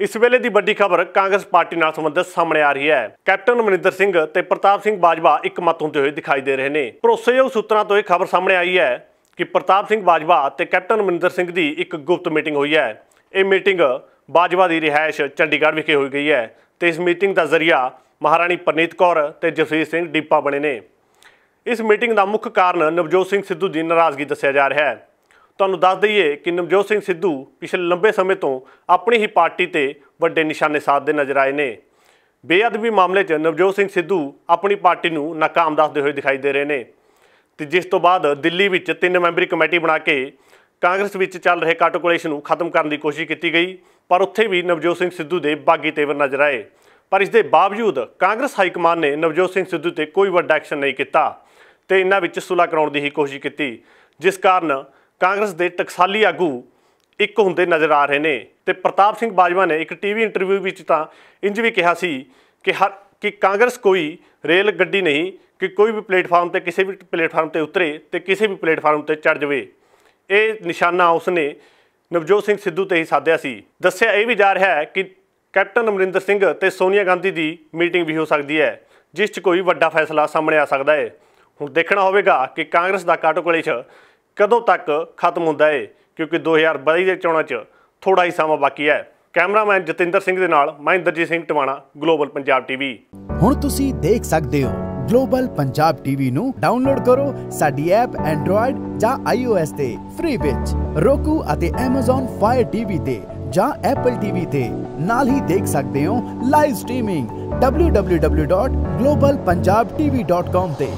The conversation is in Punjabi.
ਇਸ ਵੇਲੇ ਦੀ ਵੱਡੀ ਖਬਰ ਕਾਂਗਰਸ ਪਾਰਟੀ ਨਾਲ ਸੰਬੰਧਿਤ ਸਾਹਮਣੇ ਆ ਰਹੀ ਹੈ। ਕੈਪਟਨ ਅਮਰਿੰਦਰ ਸਿੰਘ ਤੇ ਪ੍ਰਤਾਪ ਸਿੰਘ ਬਾਜਵਾ ਇੱਕ ਮਤ ਹੁੰਦੇ ਹੋਏ ਦਿਖਾਈ ਦੇ ਰਹੇ ਨੇ। ਭਰੋਸੇਯੋਗ ਸੂਤਰਾਂ ਤੋਂ ਇਹ ਖਬਰ ਸਾਹਮਣੇ ਆਈ ਹੈ ਕਿ ਪ੍ਰਤਾਪ ਸਿੰਘ ਬਾਜਵਾ ਤੇ ਕੈਪਟਨ ਅਮਰਿੰਦਰ ਸਿੰਘ ਦੀ ਇੱਕ ਗੁਪਤ ਮੀਟਿੰਗ ਹੋਈ ਹੈ। ਇਹ ਮੀਟਿੰਗ ਬਾਜਵਾ ਦੀ ਰਿਹਾਇਸ਼ ਚੰਡੀਗੜ੍ਹ ਵਿਖੇ ਹੋਈ ਗਈ ਹੈ ਤੇ ਇਸ ਮੀਟਿੰਗ ਦਾ ਜ਼ਰੀਆ ਮਹਾਰਾਣੀ ਪਰਨੀਤ ਕੌਰ ਤੇ ਜਸਵੀਰ ਸਿੰਘ ਡੀਪਾ ਬਣੇ ਨੇ। ਇਸ ਮੀਟਿੰਗ ਦਾ ਮੁੱਖ ਕਾਰਨ ਨਵਜੋਤ ਸਿੰਘ ਸਿੱਧੂ ਦੀ ਨਾਰਾਜ਼ਗੀ ਦੱਸਿਆ ਜਾ ਰਿਹਾ ਹੈ। ਤੁਹਾਨੂੰ ਦੱਸ ਦਈਏ ਕਿ ਨਵਜੋਤ ਸਿੰਘ ਸਿੱਧੂ ਪਿਛਲੇ ਲੰਬੇ ਸਮੇਂ ਤੋਂ ਆਪਣੀ ਹੀ ਪਾਰਟੀ ਤੇ ਵੱਡੇ ਨਿਸ਼ਾਨੇ ਸਾਧਦੇ ਨਜ਼ਰ ਆਏ ਨੇ। ਬੇਅਦਬੀ ਮਾਮਲੇ 'ਚ ਨਵਜੋਤ ਸਿੰਘ ਸਿੱਧੂ ਆਪਣੀ ਪਾਰਟੀ ਨੂੰ ਨਾਕਾਮ ਦੱਸਦੇ ਹੋਏ ਦਿਖਾਈ ਦੇ ਰਹੇ ਨੇ। ਤੇ ਜਿਸ ਤੋਂ ਬਾਅਦ ਦਿੱਲੀ ਵਿੱਚ ਤਿੰਨ ਮੈਂਬਰੀ ਕਮੇਟੀ ਬਣਾ ਕੇ ਕਾਂਗਰਸ ਵਿੱਚ ਚੱਲ ਰਹੇ ਕਾਟੋਕਲੇਸ਼ ਨੂੰ ਖਤਮ ਕਰਨ ਦੀ ਕੋਸ਼ਿਸ਼ ਕੀਤੀ ਗਈ, ਪਰ ਉੱਥੇ ਵੀ ਨਵਜੋਤ ਸਿੰਘ ਸਿੱਧੂ ਦੇ ਬਾਗੀ ਤੇਵਰ ਨਜ਼ਰ ਆਏ। ਪਰ ਇਸ ਦੇ ਬਾਵਜੂਦ ਕਾਂਗਰਸ ਹਾਈ ਕਮਾਨ ਨੇ ਨਵਜੋਤ ਸਿੰਘ ਸਿੱਧੂ ਤੇ ਕੋਈ ਵੱਡਾ ਐਕਸ਼ਨ ਨਹੀਂ ਕੀਤਾ ਤੇ ਇਹਨਾਂ ਵਿੱਚ ਸੁਲ੍ਹਾ ਕਰਾਉਣ ਦੀ ਹੀ ਕੋਸ਼ਿਸ਼ ਕੀਤੀ, ਜਿਸ ਕਾਰਨ ਕਾਂਗਰਸ ਦੇ ਟਕਸਾਲੀ ਆਗੂ ਇੱਕ ਹੁੰਦੇ ਨਜ਼ਰ ਆ ਰਹੇ ਨੇ ਤੇ ਪ੍ਰਤਾਪ ਸਿੰਘ ਬਾਜਵਾ ਨੇ ਇੱਕ ਟੀਵੀ ਇੰਟਰਵਿਊ ਵਿੱਚ ਤਾਂ ਇੰਜ ਵੀ ਕਿਹਾ ਸੀ ਕਿ ਹਰ ਕਿ ਕਾਂਗਰਸ ਕੋਈ ਰੇਲ ਗੱਡੀ ਨਹੀਂ, ਕਿ ਕੋਈ ਵੀ ਪਲੇਟਫਾਰਮ ਤੇ ਕਿਸੇ ਵੀ ਪਲੇਟਫਾਰਮ ਤੇ ਉਤਰੇ ਤੇ ਕਿਸੇ ਵੀ ਪਲੇਟਫਾਰਮ ਤੇ ਚੜ ਜਾਵੇ। ਇਹ ਨਿਸ਼ਾਨਾ ਉਸਨੇ ਨਵਜੋਤ ਸਿੰਘ ਸਿੱਧੂ ਤੇ ਹੀ ਸਾਧਿਆ ਸੀ। ਦੱਸਿਆ ਇਹ ਵੀ ਜਾ ਰਿਹਾ ਹੈ ਕਿ ਕੈਪਟਨ ਅਮਰਿੰਦਰ ਸਿੰਘ ਤੇ ਸੋਨੀਆ ਗਾਂਧੀ ਦੀ ਮੀਟਿੰਗ ਵੀ ਹੋ ਸਕਦੀ ਹੈ, ਜਿਸ 'ਚ ਕੋਈ ਵੱਡਾ ਫੈਸਲਾ ਸਾਹਮਣੇ ਆ ਸਕਦਾ ਹੈ। ਹੁਣ ਦੇਖਣਾ ਹੋਵੇਗਾ ਕਿ ਕਾਂਗਰਸ ਦਾ ਕਾਟੋ ਕਲੇਸ਼ ਕਦੋਂ ਤੱਕ ਖਤਮ ਹੁੰਦਾ ਹੈ ਕਿਉਂਕਿ 2022 ਦੇ ਚੋਣਾਂ 'ਚ ਥੋੜਾ ਹੀ ਸਮਾਂ ਬਾਕੀ ਹੈ। ਕੈਮਰਾਮੈਨ ਜਤਿੰਦਰ ਸਿੰਘ ਦੇ ਨਾਲ ਮੈਂ ਇੰਦਰਜੀਤ ਸਿੰਘ ਟਵਾਣਾ, ਗਲੋਬਲ ਪੰਜਾਬ ਟੀਵੀ। ਹੁਣ ਤੁਸੀਂ ਦੇਖ ਸਕਦੇ ਹੋ ਗਲੋਬਲ ਪੰਜਾਬ ਟੀਵੀ ਨੂੰ ਡਾਊਨਲੋਡ ਕਰੋ ਸਾਡੀ ਐਪ ਐਂਡਰੋਇਡ ਜਾਂ iOS ਤੇ, ਫ੍ਰੀ ਵਿੱਚ। Roku ਅਤੇ Amazon Fire TV ਤੇ ਜਾਂ Apple TV ਤੇ ਨਾਲ ਹੀ ਦੇਖ ਸਕਦੇ ਹੋ ਲਾਈਵ ਸਟ੍ਰੀਮਿੰਗ www.globalpunjabtv.com ਤੇ।